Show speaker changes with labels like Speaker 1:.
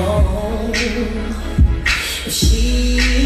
Speaker 1: home. She